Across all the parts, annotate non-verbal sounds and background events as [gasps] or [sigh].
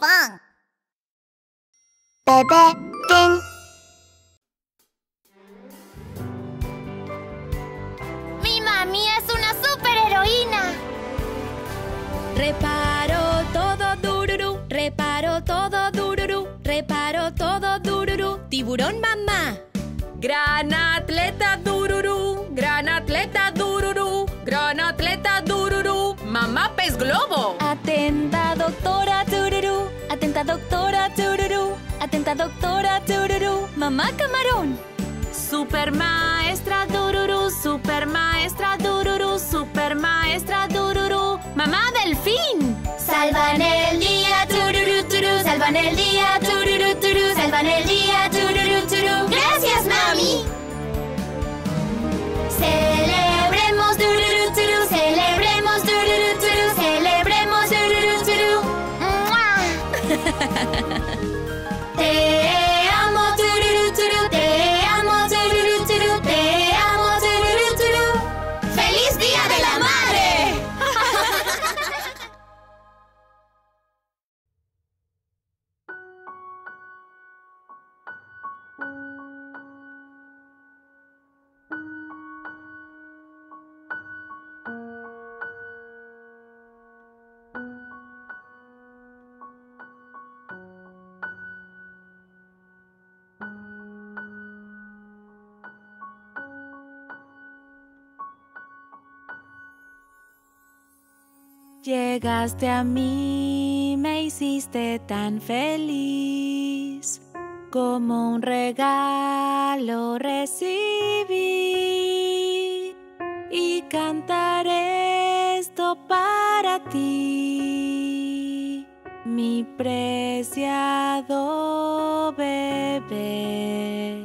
pan. Bebé. Mi mami es una superheroína. Reparo todo dururu, reparo todo dururu, reparo todo dururu, tiburón mamá. Gran atleta dururu, gran atleta dururu, gran atleta dururu, mamá pez globo. Atenta doctora doctora dururu, atenta doctora dururu, mamá camarón. Super maestra dururu, super maestra dururu, super maestra dururu, mamá delfín. Salvan el día, tururú, turú. Salvan el día, tururú, turú. Salvan el día, tururú, turú. Gracias, mami. Llegaste a mí, me hiciste tan feliz, como un regalo recibí y cantaré esto para ti, mi preciado bebé.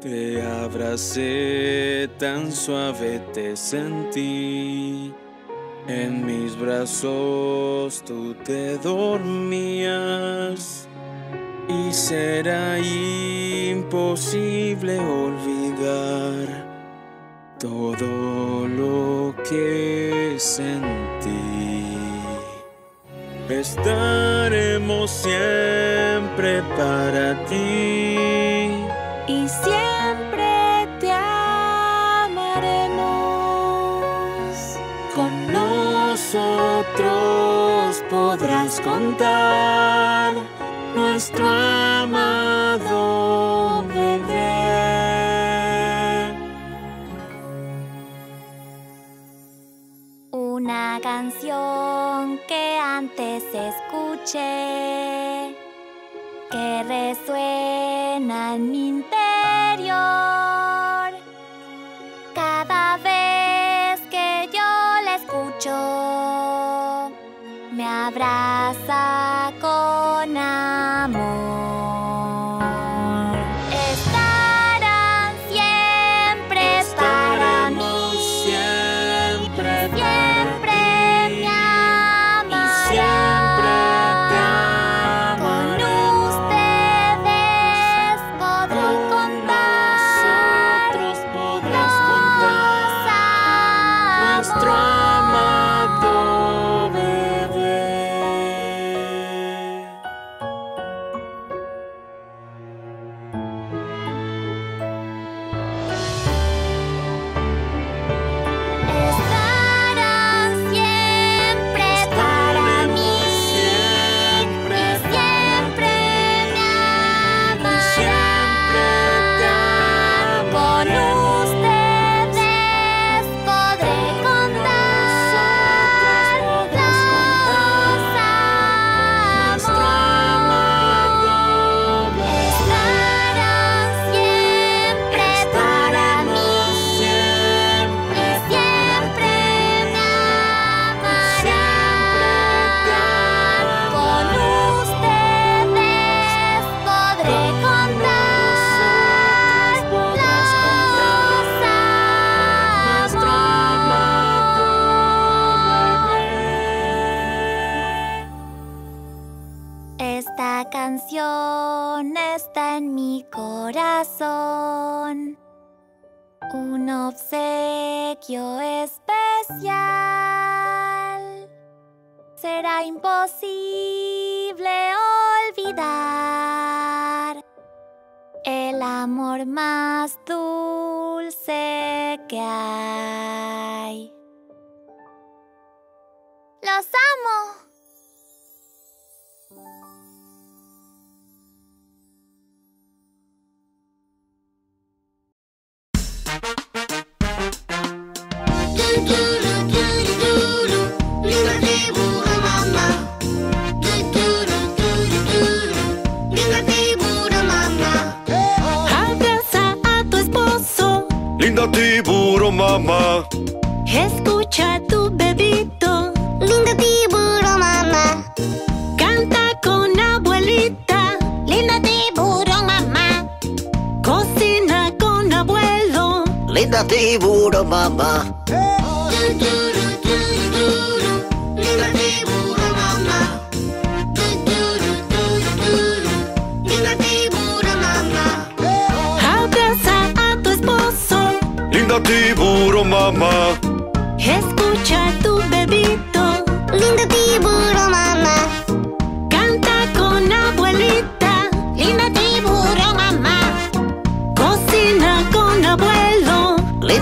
Te abracé tan suave, te sentí. En mis brazos tú te dormías y será imposible olvidar todo lo que sentí. Estaremos siempre para ti. y siempre contar nuestro amado bebé. Una canción que antes escuché, que resuena en mi obsequio especial. Será imposible olvidar el amor más dulce que hay. ¡Los amo!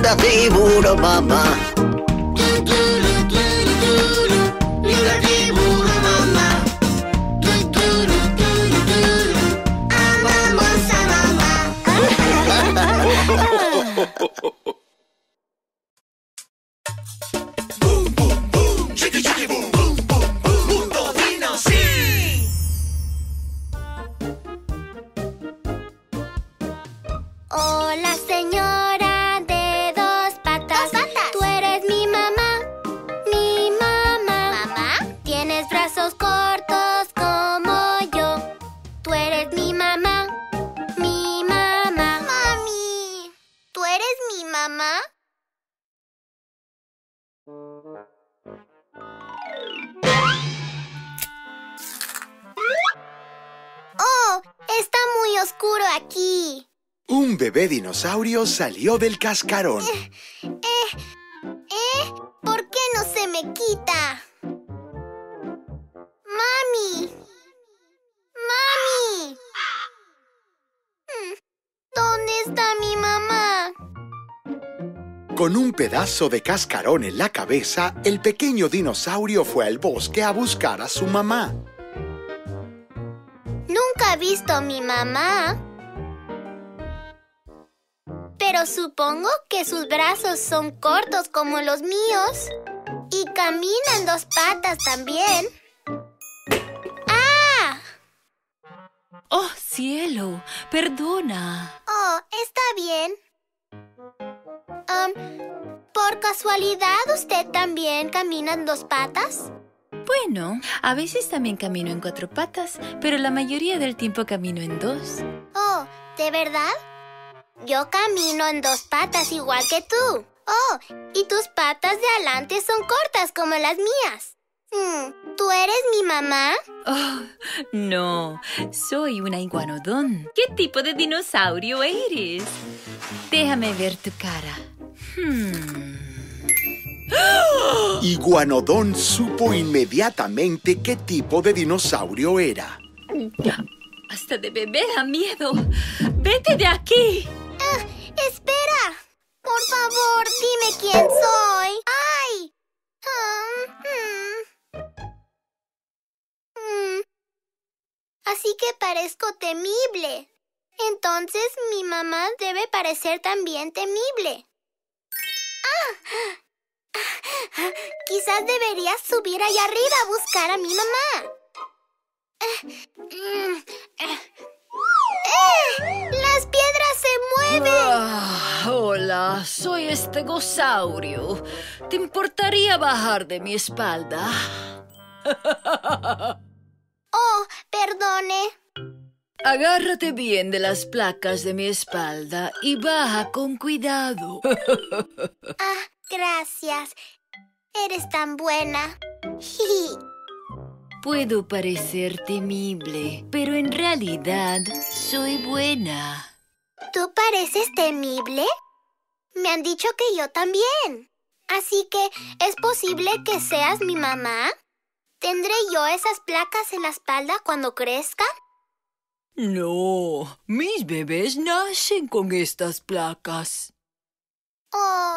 Linda tiburón mamá. Aquí. Un bebé dinosaurio salió del cascarón. ¿Eh? ¿Por qué no se me quita? ¡Mami! ¡Mami! Mm, ¿Dónde está mi mamá? Con un pedazo de cascarón en la cabeza, el pequeño dinosaurio fue al bosque a buscar a su mamá. Nunca he visto a mi mamá. Pero supongo que sus brazos son cortos como los míos. Y camina en dos patas también. ¡Ah! Oh, cielo, perdona. Oh, está bien. Am, ¿Por casualidad usted también camina en dos patas? Bueno, a veces también camino en cuatro patas, pero la mayoría del tiempo camino en dos. Oh, ¿de verdad? Yo camino en dos patas igual que tú. Oh, y tus patas de adelante son cortas como las mías. Hmm, ¿Tú eres mi mamá? Oh, no, soy una iguanodón. ¿Qué tipo de dinosaurio eres? Déjame ver tu cara. Hmm. [gasps] Iguanodón supo inmediatamente qué tipo de dinosaurio era. Hasta de bebé da miedo. ¡Vete de aquí! Ah, ¡Espera! Por favor, dime quién soy. ¡Ay! Ah, hmm. Hmm. Así que parezco temible. Entonces mi mamá debe parecer también temible. ¡Ah! Quizás deberías subir allá arriba a buscar a mi mamá. ¡Eh! ¡Las piedras se mueven! Ah, hola, soy estegosaurio. ¿Te importaría bajar de mi espalda? [laughs] Oh, perdone. Agárrate bien de las placas de mi espalda y baja con cuidado. [laughs] Ah, gracias. Eres tan buena. [laughs] Puedo parecer temible, pero en realidad soy buena. ¿Tú pareces temible? Me han dicho que yo también. Así que, ¿es posible que seas mi mamá? ¿Tendré yo esas placas en la espalda cuando crezca? No, mis bebés nacen con estas placas. Oh.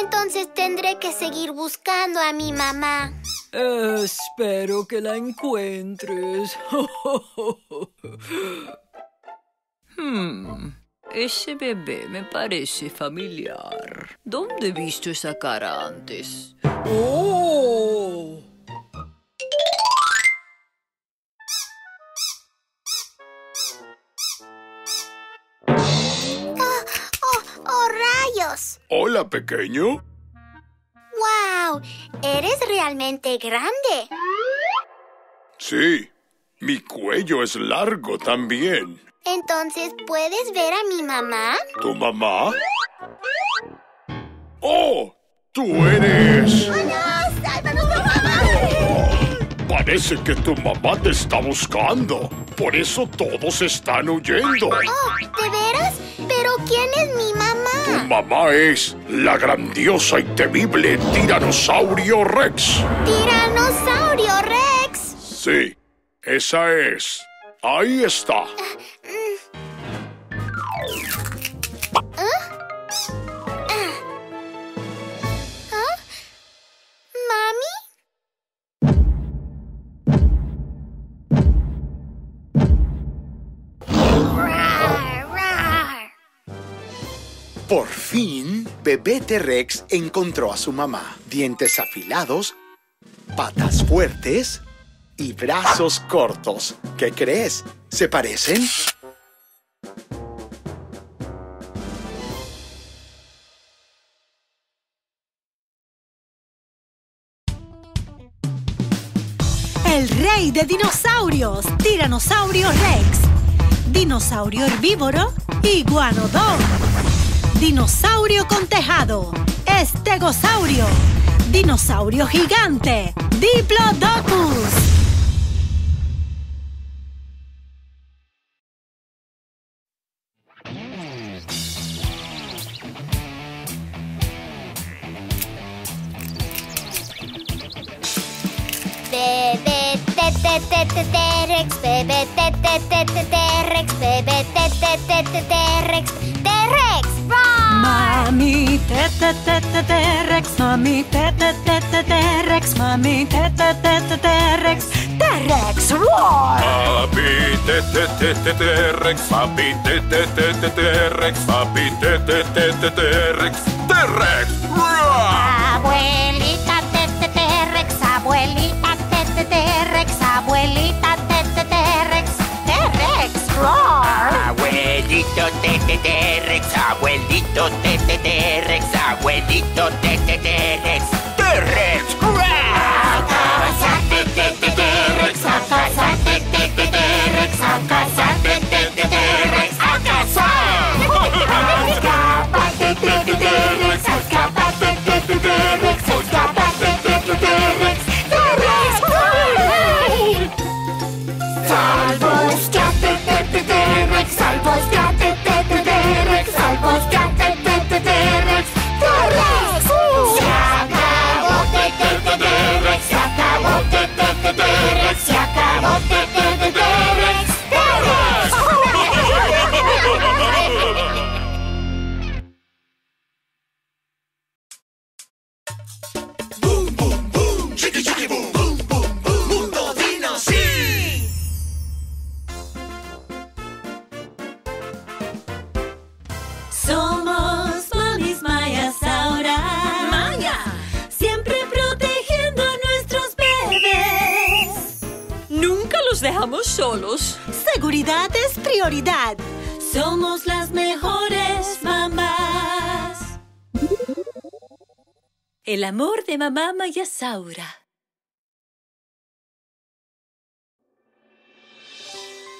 Entonces tendré que seguir buscando a mi mamá. Espero que la encuentres. [laughs] hmm, ese bebé me parece familiar. ¿Dónde he visto esa cara antes? ¡Oh! ¡Oh, oh rayos! Hola, pequeño. ¡Wow! Eres realmente grande. Sí, mi cuello es largo también. Entonces, ¿puedes ver a mi mamá? ¿Tu mamá? ¡Oh! ¡Tú eres! Parece que tu mamá te está buscando. Por eso todos están huyendo. Oh, ¿de veras? ¿Pero quién es mi mamá? Mamá es la grandiosa y temible Tiranosaurio Rex. Tiranosaurio Rex. Sí, esa es. Ahí está. Bebé T-Rex encontró a su mamá. Dientes afilados, patas fuertes y brazos cortos. ¿Qué crees? ¿Se parecen? El rey de dinosaurios, Tiranosaurio Rex. Dinosaurio herbívoro, Iguanodon. Dinosaurio con tejado, Estegosaurio. Dinosaurio gigante, Diplodocus. Bebé te T-Rex, bebé te te te T-t-t-t-T-Rex, mami, T-t-t-t-T-Rex, mami, T-t-t-t-T-Rex, T-Rex roar! Papi, T-t-t-t-T-Rex, papi, T-t-t-t-T-Rex, papi, T-t-t-t-T-Rex, T-Rex! Abuelito tete Rex, abuelito tete Rex, abuelito tete Rex, T-Rex, El amor de mamá Mayasaura.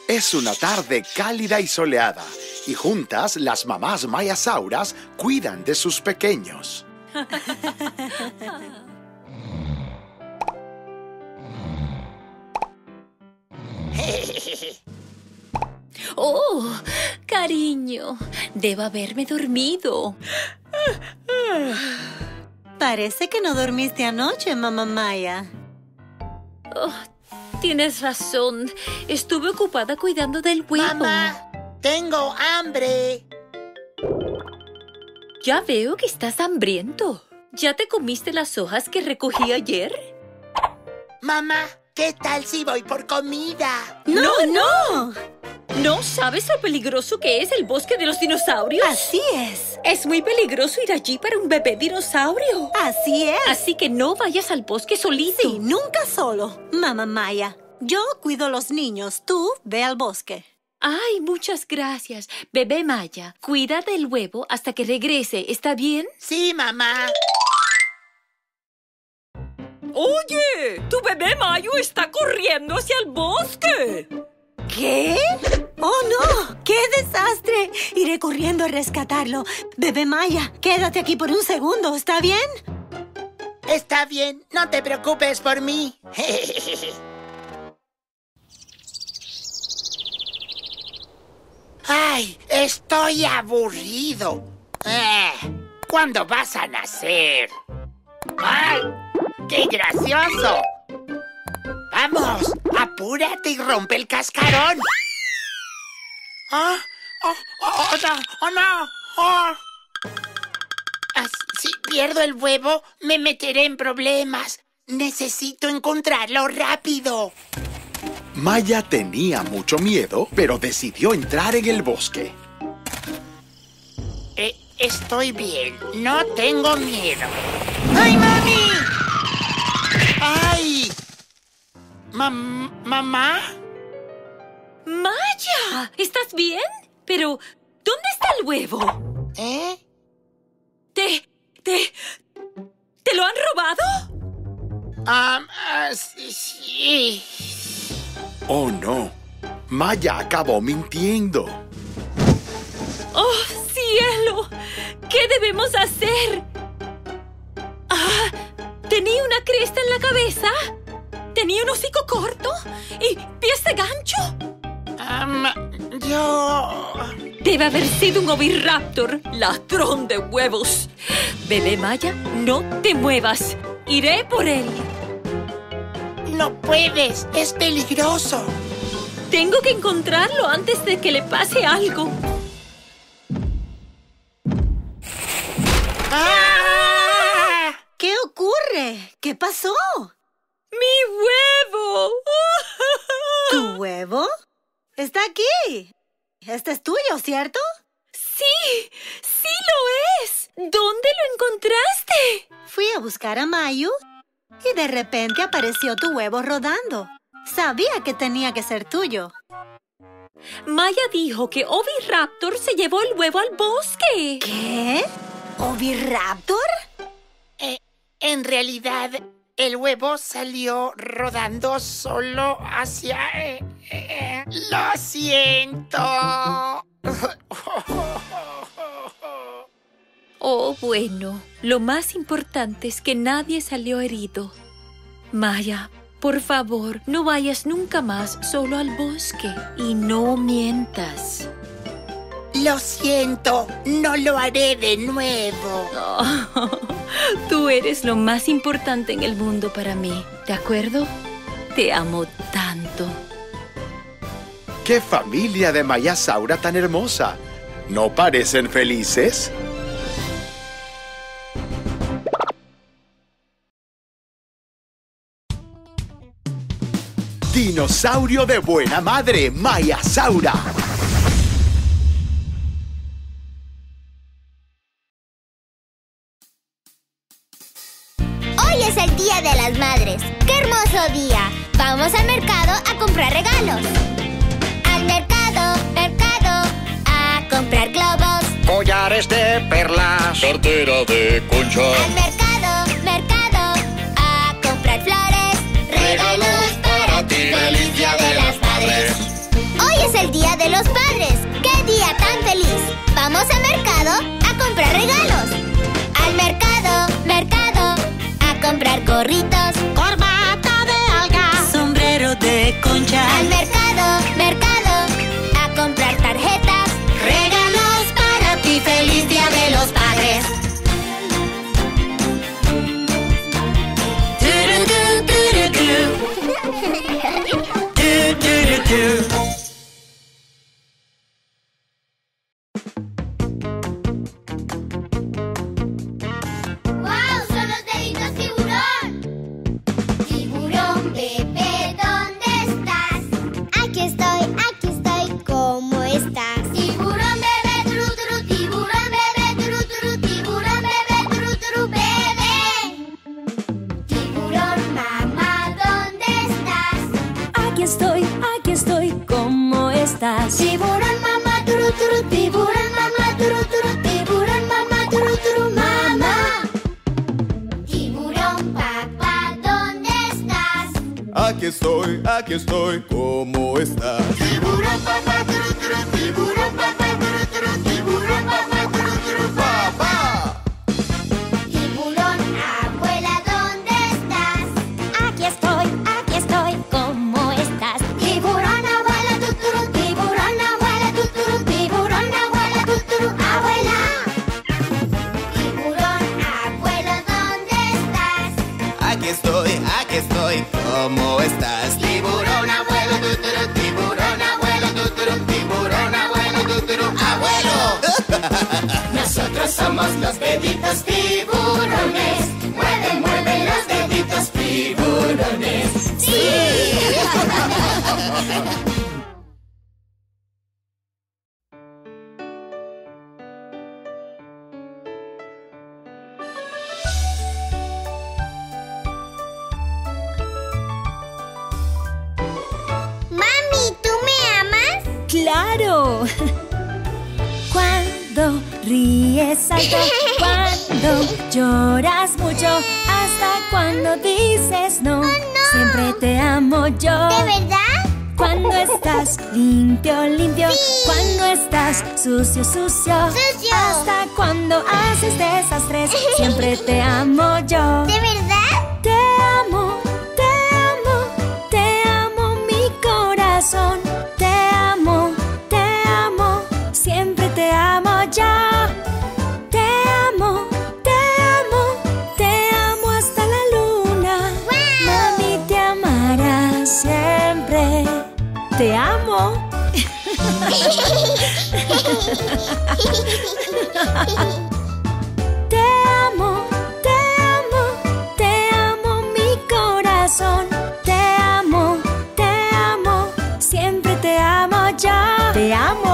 Es una tarde cálida y soleada, y juntas las mamás mayasauras cuidan de sus pequeños. Oh, cariño, debo haberme dormido. Parece que no dormiste anoche, mamá Maya. Oh, Tienes razón. Estuve ocupada cuidando del huevo. Mamá, tengo hambre. Ya veo que estás hambriento. ¿Ya te comiste las hojas que recogí ayer? Mamá, ¿qué tal si voy por comida? ¡No, no! ¿No sabes lo peligroso que es el bosque de los dinosaurios? Así es. Es muy peligroso ir allí para un bebé dinosaurio. Así es. Así que no vayas al bosque solito. Sí, nunca solo. Mamá Maya, yo cuido a los niños. Tú ve al bosque. Ay, muchas gracias. Bebé Maya, cuida del huevo hasta que regrese. ¿Está bien? Sí, mamá. Oye, tu bebé Mayo está corriendo hacia el bosque. ¿Qué? ¡Oh, no! ¡Qué desastre! Iré corriendo a rescatarlo. Bebé Maya, quédate aquí por un segundo, ¿está bien? Está bien, no te preocupes por mí. [laughs] Ay, estoy aburrido. Eh, ¿Cuándo vas a nacer? ¡Ay! ¡Qué gracioso! ¡Vamos! ¡Apúrate y rompe el cascarón! ¡Ah! ¡Oh, oh, oh, no! ¡Oh, no! ¡Oh! Ah, Si pierdo el huevo, me meteré en problemas. Necesito encontrarlo rápido. Maya tenía mucho miedo, pero decidió entrar en el bosque. Eh, estoy bien. No tengo miedo. ¡Ay, mami! ¡Ay! Mam- ¿Mamá? Maya, ¿estás bien? Pero, ¿dónde está el huevo? ¿Eh? ¿Te... te... te lo han robado? Ah, sí, sí. Oh, no. Maya acabó mintiendo. ¡Oh, cielo! ¿Qué debemos hacer? Ah, ¿tenía una cresta en la cabeza? ¿Tenía un hocico corto? ¿Y pies de gancho? Yo... Debe haber sido un oviraptor, ladrón de huevos. Bebé Maya, no te muevas. Iré por él. No puedes, es peligroso. Tengo que encontrarlo antes de que le pase algo. ¡Ah! ¿Qué ocurre? ¿Qué pasó? ¡Mi huevo! ¿Tu huevo? Está aquí. Este es tuyo, ¿cierto? ¡Sí! ¡Sí lo es! ¿Dónde lo encontraste? Fui a buscar a Mayu y de repente apareció tu huevo rodando. Sabía que tenía que ser tuyo. Maya dijo que Oviraptor se llevó el huevo al bosque. ¿Qué? ¿Oviraptor? Eh, en realidad, el huevo salió rodando solo hacia... eh, eh, ¡Lo siento! [laughs] Oh, bueno. Lo más importante es que nadie salió herido. Maya, por favor, no vayas nunca más solo al bosque y no mientas. Lo siento, no lo haré de nuevo. Oh, [laughs] tú eres lo más importante en el mundo para mí, ¿de acuerdo? Te amo tanto. ¡Qué familia de Mayasaura tan hermosa! ¿No parecen felices? Dinosaurio de buena madre, Mayasaura. Día de las Madres. ¡Qué hermoso día! Vamos al mercado a comprar regalos. Al mercado, mercado, a comprar globos. Collares de perlas. Cartera de concha. Al mercado, mercado, a comprar flores. Regalos para ti. ¡Feliz Día de las Madres! Hoy es el Día de los Padres. ¡Qué día tan feliz! Vamos al mercado a comprar regalos. gorritos, corbata de alga, sombrero de concha. Al mercado, mercado, a comprar tarjetas, regalos para ti, feliz día de los padres. [laughs] cuando ríes salta, [laughs] cuando lloras mucho, hasta cuando dices ah, no. Siempre te amo yo. ¿De verdad? Cuando estás limpio, limpio, cuando estás sucio, sucio, hasta cuando haces desastres, siempre te amo yo. ¿De verdad? Te amo, te amo, te amo mi corazón. Te amo, te amo, siempre te amo ya. Te amo.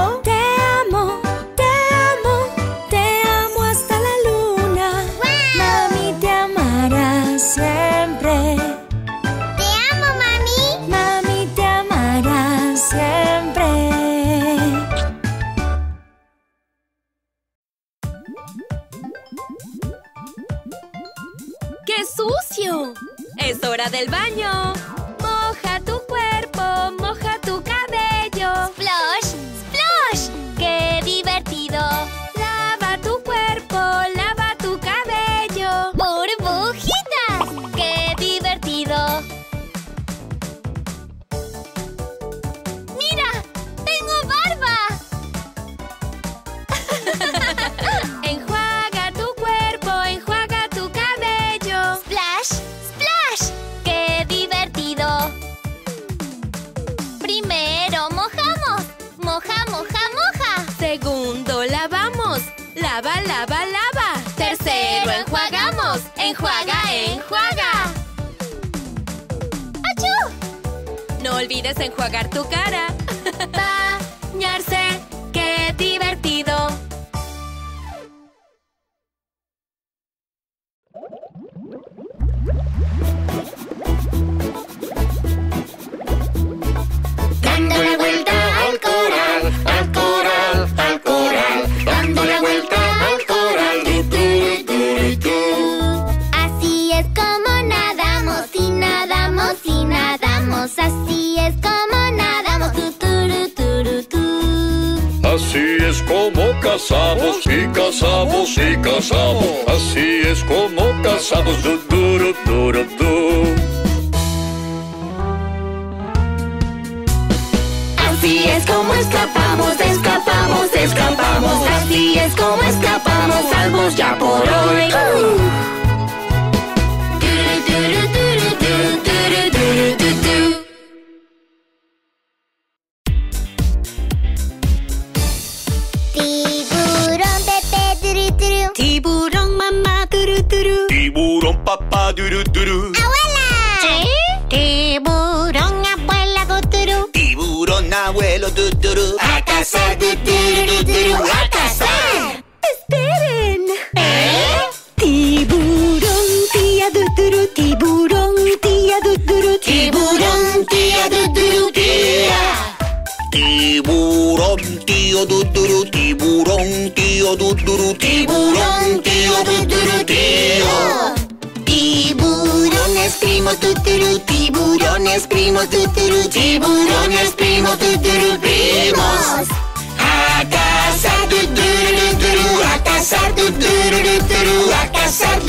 apagar tu cara. Así es como cazamos y cazamos y cazamos. Así es como cazamos. Du, du, du, Así es como escapamos, escapamos, escapamos. Así es como escapamos, salvos ya por hoy. ¡Abuela! Tiburón, abuela, duturu. Tiburón, abuelo, duru, A cazar, duturu, duturu, a cazar. ¡Esperen! ¿Eh? Tiburón, tía Duturu, tiburón, tía Duturu, Tiburón, tía, duturu, tía. Tiburón, tío, duru, tiburón, tío, duru, tiburones primos, tiburones primos, primos. A cazar, duturu, duturu, a cazar, a cazar,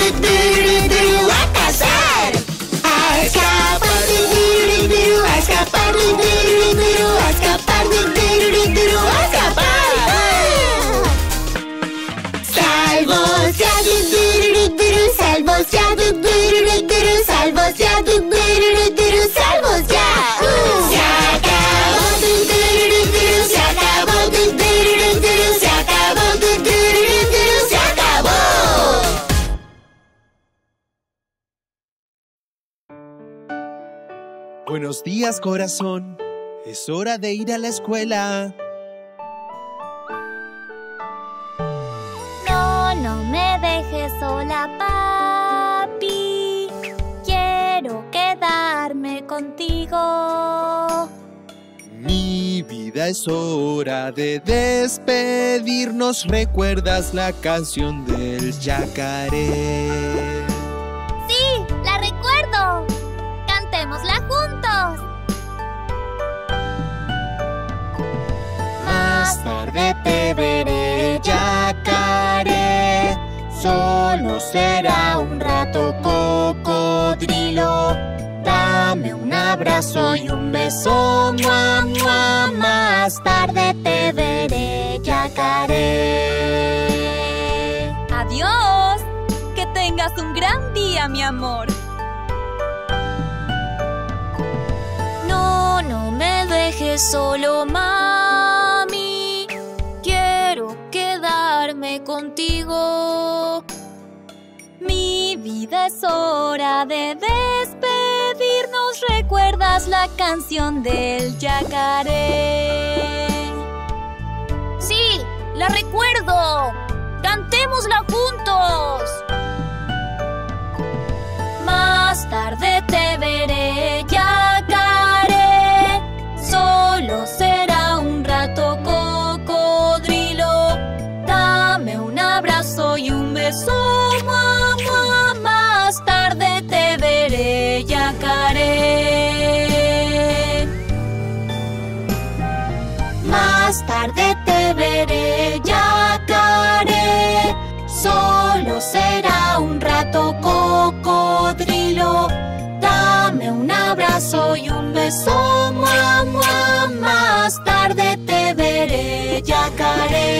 Buenos días, corazón. Es hora de ir a la escuela. No, no me dejes sola, papi. Quiero quedarme contigo. Mi vida es hora de despedirnos. ¿Recuerdas la canción del yacaré? Te veré, yacaré. Solo será un rato cocodrilo. Dame un abrazo y un beso, mua, mua. Más tarde te veré, yacaré. ¡Adiós! Que tengas un gran día, mi amor. No, no me dejes solo, mami. Contigo. Mi vida es hora de despedirnos. ¿Recuerdas la canción del yacaré? Sí, la recuerdo. Cantémosla juntos. Más tarde te veré, veré, yacaré. Más tarde te veré, yacaré. Solo será un rato cocodrilo. Dame un abrazo y un beso, mua. Más tarde te veré, yacaré.